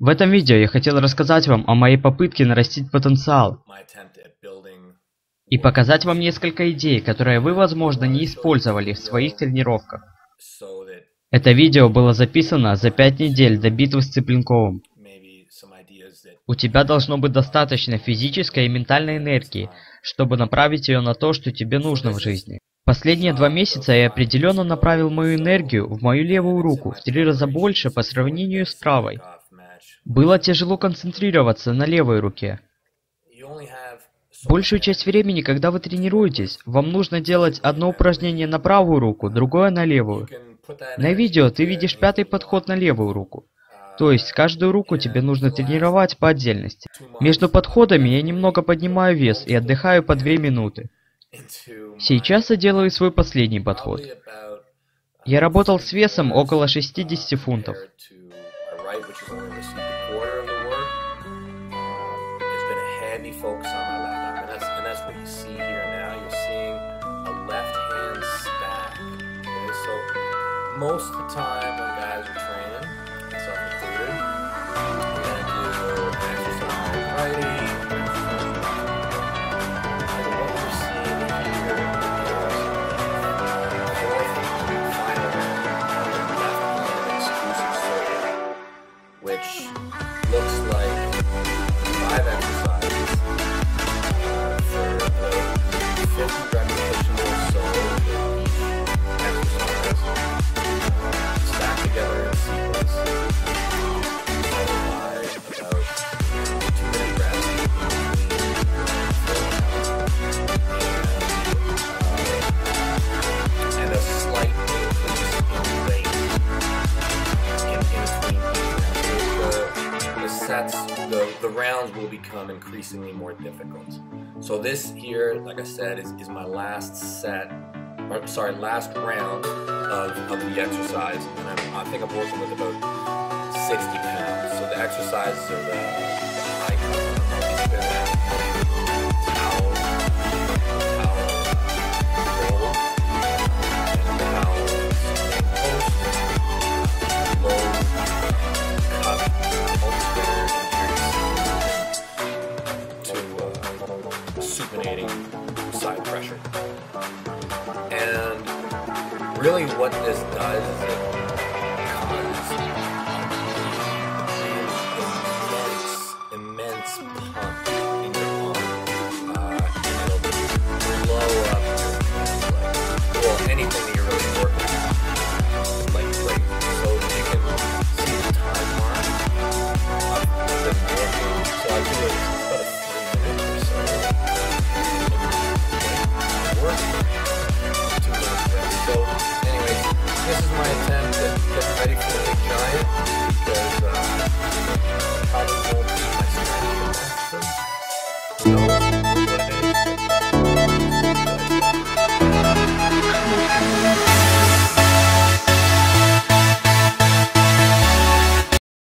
В этом видео я хотел рассказать вам о моей попытке нарастить потенциал и показать вам несколько идей, которые вы, возможно, не использовали в своих тренировках. Это видео было записано за 5 недель до битвы с Цыпленковым. that У тебя должно быть достаточно физической и ментальной энергии, чтобы направить ее на то, что тебе нужно в жизни. Последние два месяца я определенно направил мою энергию в мою левую руку в три раза больше по сравнению с правой. Было тяжело концентрироваться на левой руке. Большую часть времени, когда вы тренируетесь, вам нужно делать одно упражнение на правую руку, другое на левую. На видео ты видишь пятый подход на левую руку. То есть каждую руку тебе нужно тренировать по отдельности. Между подходами я немного поднимаю вес и отдыхаю по 2 минуты. Сейчас я делаю свой последний подход. Я работал с весом около 60 фунтов. um, most of the time when guys are training, myself included, we're gonna do exercise righty. which looks like 5x the, rounds will become increasingly more difficult. So this here, like I said, is, is my last set, or sorry, last round of, of the exercise. And I'm, I think I'm working with about 60 pounds. So the exercises are the, side pressure. And really what this does is it